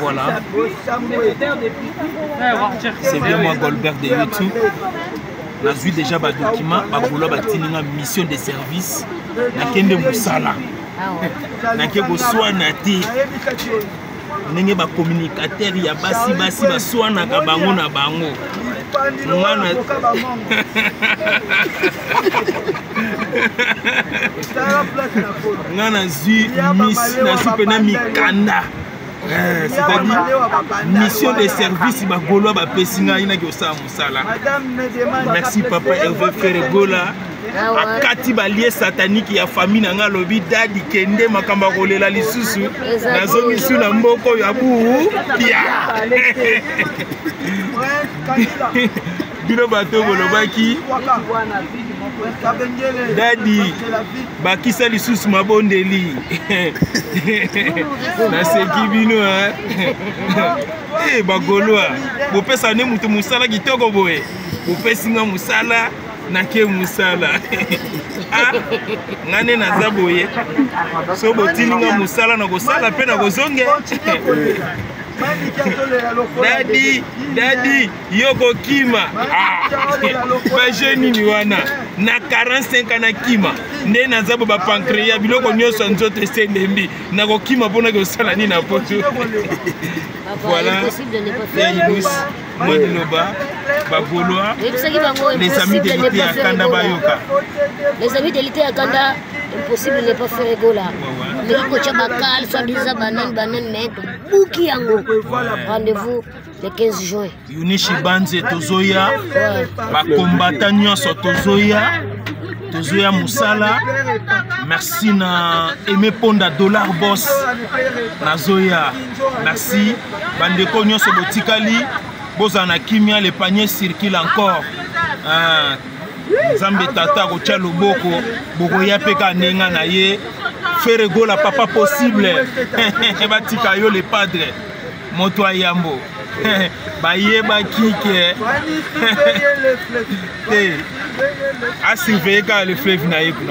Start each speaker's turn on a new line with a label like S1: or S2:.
S1: Voilà. C'est bien moi Goldberg de YouTube. nazwi déjà badocument babola batindi nga mission de service nakende mosala nake koswana te ndenge ba communicateur ya basi basi baswanaka bango na bango mwana nga nazwi nazwi mpena mikanda eh, c'est-à-dire mission de service bagolois bapesi ngai naki osala mosala merci papa herve ferre gola akati balie sataniki ya fami na ngai alobi dadi kende makambo akolela lisusu nazongisi na mboka oyo abuu pia bino bato bolobaki dadi bakisa lisusu mabondeli naseki bino e eh, bagolois bopesa nde moto mosala kitoko boye bopesi nga mosala nake mosala ah, nga nde naza boye so botindi nga mosala na kosala mpe na kozonge dadi dadi yo kokima ah, baje nini wana na 45 ana kima nde naza bo bapancrea biloko nyonso ya nzoto esi elembi nakokima mpo nake kosala nini na poto voilà moi liloba
S2: bagolois
S1: les amis de lite ya kanda bayoka
S2: les amis de lite ya kanda impossible ne pas faire egola olingi kotya bakal swadisa banani banani me tobuki yango rendez-vous le 15 juin
S1: yunishi banze tozoya bakombata nyonso tozoya tozoya mosala merci na aime ponda dollar boss nazoya merci bandeko nyonso botikali bozala na kimia le panier circule encore ah, nzambe tata akotya loboko bokoya mpe kaka ndenge nga na ye feregola papa possible batika yo le padre moto ya yambo bayebaki ke te asurveille kaka le fleuve na ye kuna